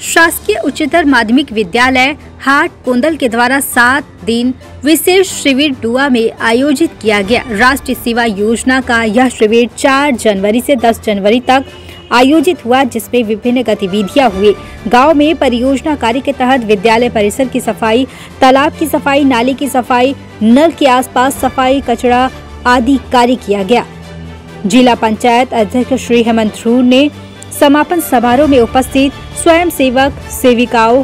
शासकीय उच्चतर माध्यमिक विद्यालय हाट कोंदल के द्वारा सात दिन विशेष शिविर डुआ में आयोजित किया गया। राष्ट्रीय सेवा योजना का यह शिविर 4 जनवरी से 10 जनवरी तक आयोजित हुआ, जिसमें विभिन्न गतिविधियाँ हुई। गाँव में परियोजना कार्य के तहत विद्यालय परिसर की सफ़ाई, तालाब की सफ़ाई, नाली की सफ़ाई, नल के आसपास सफ़ाई, कचरा आदि कार्य किया गया। जिला पंचायत अध्यक्ष श्री हेमंत ध्रुव ने समापन समारोह में उपस्थित स्वयं सेवक सेविकाओं,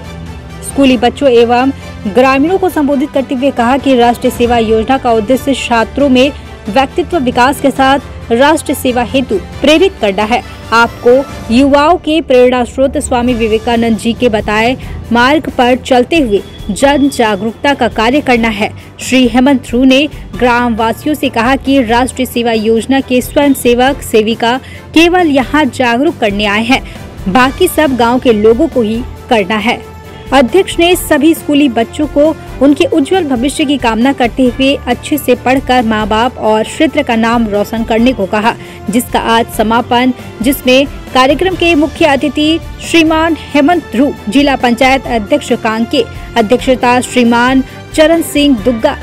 स्कूली बच्चों एवं ग्रामीणों को संबोधित करते हुए कहा कि राष्ट्रीय सेवा योजना का उद्देश्य छात्रों में व्यक्तित्व विकास के साथ राष्ट्र सेवा हेतु प्रेरित करना है। आपको युवाओं के प्रेरणा स्रोत स्वामी विवेकानंद जी के बताए मार्ग पर चलते हुए जन जागरूकता का कार्य करना है। श्री हेमंत ध्रुव ने ग्राम वासियों से कहा कि राष्ट्रीय सेवा योजना के स्वयं सेवक सेविका केवल यहाँ जागरूक करने आए हैं। बाकी सब गाँव के लोगों को ही करना है। अध्यक्ष ने सभी स्कूली बच्चों को उनके उज्जवल भविष्य की कामना करते हुए अच्छे से पढ़कर माँ बाप और क्षेत्र का नाम रोशन करने को कहा, जिसका आज समापन, जिसमें कार्यक्रम के मुख्य अतिथि श्रीमान हेमंत ध्रुव, जिला पंचायत अध्यक्ष कांके, अध्यक्षता श्रीमान चरण सिंह दुग्गा,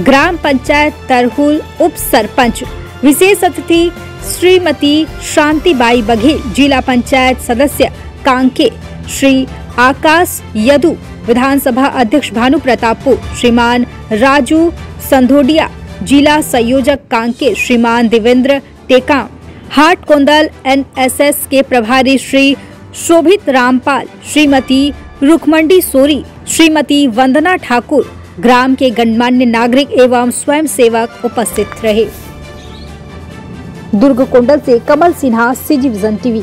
ग्राम पंचायत तरहुल उप सरपंच, विशेष अतिथि श्रीमती शांति बाई बघेल, जिला पंचायत सदस्य कांके, श्री आकाश यदु, विधानसभा अध्यक्ष भानु प्रतापपुर, श्रीमान राजू संधोडिया, जिला संयोजक कांके श्रीमान देवेंद्र टेकाम। हाट कोंदल एनएसएस के प्रभारी श्री शोभित रामपाल, श्रीमती रुखमंडी सोरी, श्रीमती वंदना ठाकुर, ग्राम के गणमान्य नागरिक एवं स्वयं सेवक उपस्थित रहे। दुर्ग कोंडल से कमल सिन्हा सीजी टीवी।